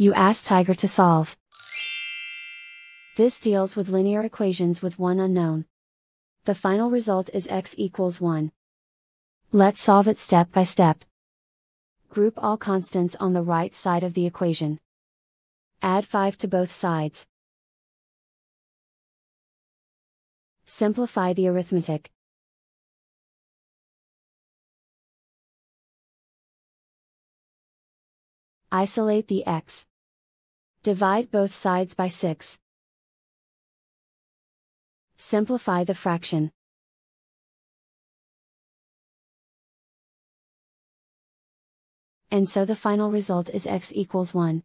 You ask Tiger to solve. This deals with linear equations with one unknown. The final result is x equals 1. Let's solve it step by step. Group all constants on the right side of the equation. Add 5 to both sides. Simplify the arithmetic. Isolate the x. Divide both sides by 6. Simplify the fraction. And so the final result is x equals 1.